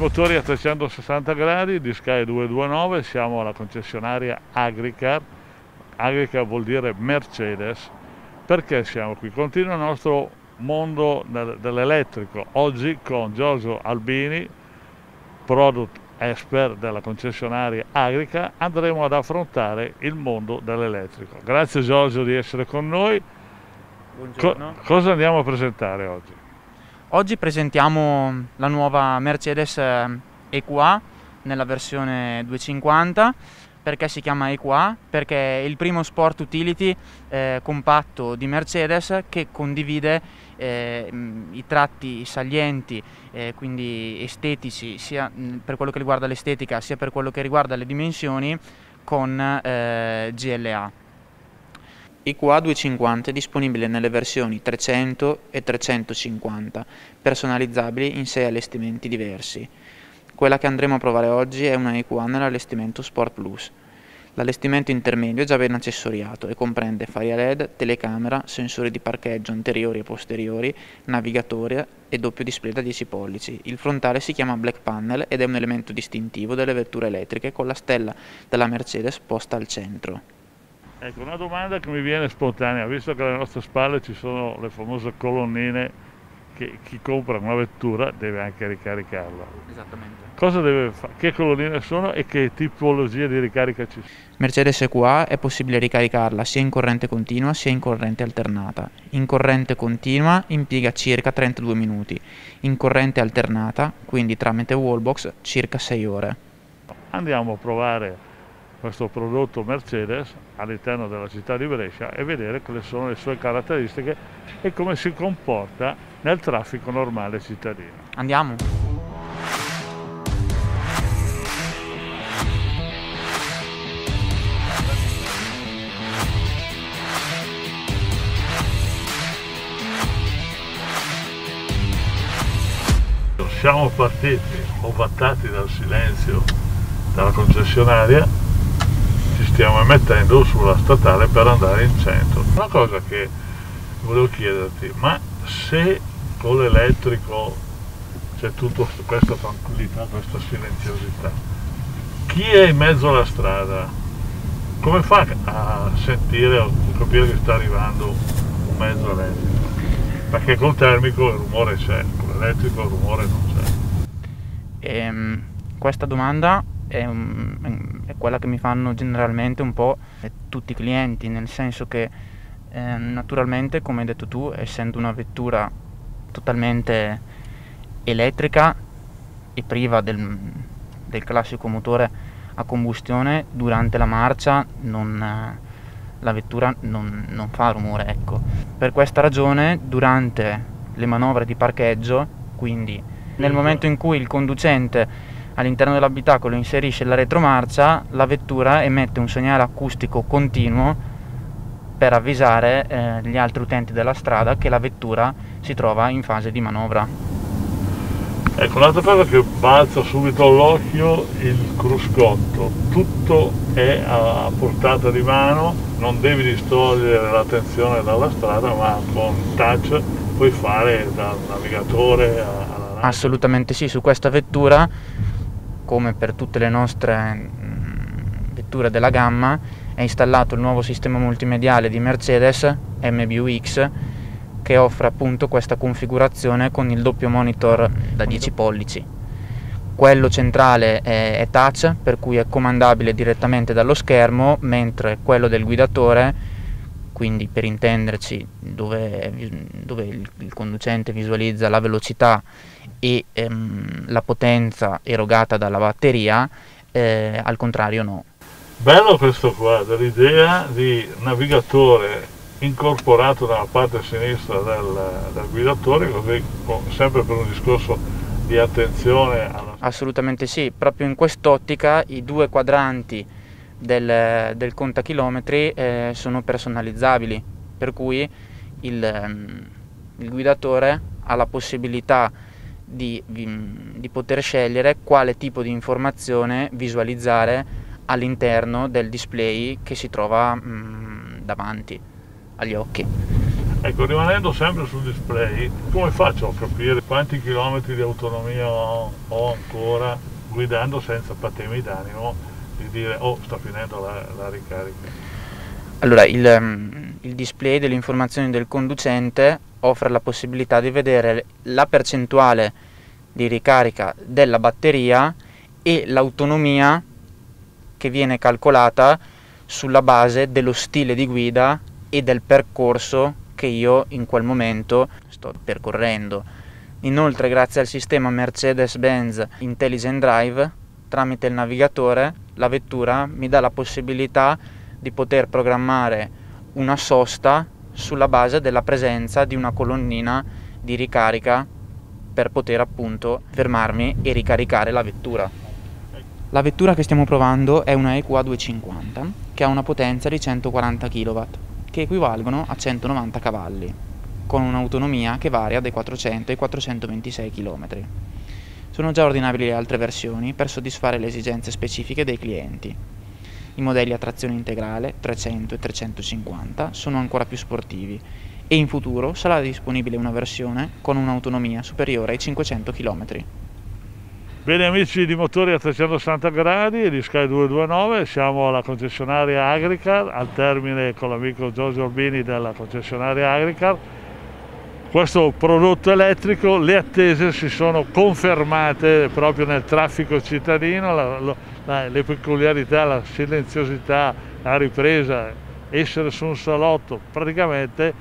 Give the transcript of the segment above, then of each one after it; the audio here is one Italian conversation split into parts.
motori a 360 gradi di Sky 229, siamo alla concessionaria Agricar. Agricar vuol dire Mercedes. Perché siamo qui? Continua il nostro mondo dell'elettrico. Oggi con Giorgio Albini, product expert della concessionaria Agrica, andremo ad affrontare il mondo dell'elettrico. Grazie Giorgio di essere con noi. Buongiorno. Co- cosa andiamo a presentare oggi? Oggi presentiamo la nuova Mercedes EQA eh, nella versione 250 perché si chiama EQA? Perché è il primo sport utility eh, compatto di Mercedes che condivide eh, i tratti salienti, eh, quindi estetici, sia per quello che riguarda l'estetica sia per quello che riguarda le dimensioni con eh, GLA. EQA 250 è disponibile nelle versioni 300 e 350, personalizzabili in 6 allestimenti diversi. Quella che andremo a provare oggi è una EQA nell'allestimento Sport Plus. L'allestimento intermedio è già ben accessoriato e comprende fari a LED, telecamera, sensori di parcheggio anteriori e posteriori, navigatore e doppio display da 10 pollici. Il frontale si chiama Black Panel ed è un elemento distintivo delle vetture elettriche con la stella della Mercedes posta al centro. Ecco, una domanda che mi viene spontanea, visto che alle nostre spalle ci sono le famose colonnine che chi compra una vettura deve anche ricaricarla. Esattamente. Cosa deve fare? Che colonnine sono e che tipologie di ricarica ci sono? Mercedes EQA è possibile ricaricarla sia in corrente continua sia in corrente alternata. In corrente continua impiega circa 32 minuti, in corrente alternata, quindi tramite wallbox, circa 6 ore. Andiamo a provare questo prodotto Mercedes all'interno della città di Brescia e vedere quali sono le sue caratteristiche e come si comporta nel traffico normale cittadino. Andiamo! Siamo partiti ovattati dal silenzio della concessionaria stiamo mettendo sulla statale per andare in centro. Una cosa che volevo chiederti, ma se con l'elettrico c'è tutta questa tranquillità, questa silenziosità, chi è in mezzo alla strada come fa a sentire o capire che sta arrivando un mezzo elettrico? Perché col termico il rumore c'è, con l'elettrico il rumore non c'è. Ehm, questa domanda è, un, è, quella che mi fanno generalmente un po' tutti i clienti, nel senso che eh, naturalmente, come hai detto tu, essendo una vettura totalmente elettrica e priva del, del classico motore a combustione, durante la marcia non, la vettura non, non fa rumore. Ecco. Per questa ragione, durante le manovre di parcheggio, quindi nel momento in cui il conducente all'interno dell'abitacolo inserisce la retromarcia, la vettura emette un segnale acustico continuo per avvisare eh, gli altri utenti della strada che la vettura si trova in fase di manovra. Ecco, un'altra cosa che balza subito all'occhio, il cruscotto. Tutto è a portata di mano, non devi distogliere l'attenzione dalla strada, ma con touch puoi fare dal navigatore alla Assolutamente sì, su questa vettura come per tutte le nostre mm, vetture della gamma, è installato il nuovo sistema multimediale di Mercedes MBUX che offre appunto questa configurazione con il doppio monitor da 10 pollici. Quello centrale è, è touch, per cui è comandabile direttamente dallo schermo, mentre quello del guidatore, quindi per intenderci dove, dove il, il conducente visualizza la velocità e ehm, la potenza erogata dalla batteria, eh, al contrario no. Bello questo qua, dell'idea di navigatore incorporato dalla parte sinistra del, del guidatore, così sempre per un discorso di attenzione alla... Assolutamente sì, proprio in quest'ottica i due quadranti del, del contachilometri eh, sono personalizzabili, per cui il, ehm, il guidatore ha la possibilità di, di poter scegliere quale tipo di informazione visualizzare all'interno del display che si trova mh, davanti agli occhi. Ecco, rimanendo sempre sul display, come faccio a capire quanti chilometri di autonomia ho ancora guidando senza patemi d'animo di dire oh sta finendo la, la ricarica? Allora, il, mm, il display delle informazioni del conducente offre la possibilità di vedere la percentuale di ricarica della batteria e l'autonomia che viene calcolata sulla base dello stile di guida e del percorso che io in quel momento sto percorrendo. Inoltre grazie al sistema Mercedes-Benz Intelligent Drive tramite il navigatore la vettura mi dà la possibilità di poter programmare una sosta sulla base della presenza di una colonnina di ricarica per poter appunto fermarmi e ricaricare la vettura. La vettura che stiamo provando è una EQA 250 che ha una potenza di 140 kW che equivalgono a 190 cavalli con un'autonomia che varia dai 400 ai 426 km. Sono già ordinabili altre versioni per soddisfare le esigenze specifiche dei clienti. I modelli a trazione integrale 300 e 350 sono ancora più sportivi e in futuro sarà disponibile una versione con un'autonomia superiore ai 500 km. Bene amici di motori a 360 gradi di Sky 229, siamo alla concessionaria Agricar, al termine con l'amico Giorgio Albini della concessionaria Agricar. Questo prodotto elettrico, le attese si sono confermate proprio nel traffico cittadino, la, la, le peculiarità, la silenziosità, la ripresa, essere su un salotto, praticamente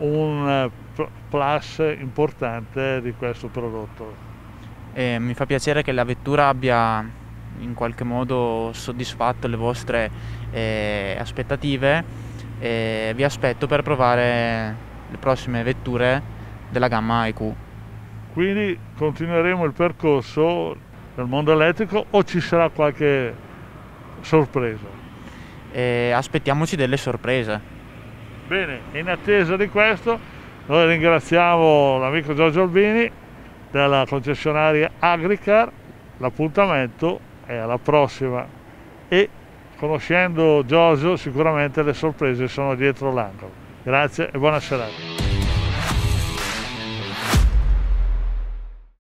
un eh, plus importante di questo prodotto. E mi fa piacere che la vettura abbia in qualche modo soddisfatto le vostre eh, aspettative e vi aspetto per provare le prossime vetture della gamma EQ. Quindi continueremo il percorso nel mondo elettrico o ci sarà qualche sorpresa? E aspettiamoci delle sorprese. Bene, in attesa di questo noi ringraziamo l'amico Giorgio Albini della concessionaria Agricar, l'appuntamento è alla prossima e conoscendo Giorgio sicuramente le sorprese sono dietro l'angolo. Grazie e buona serata.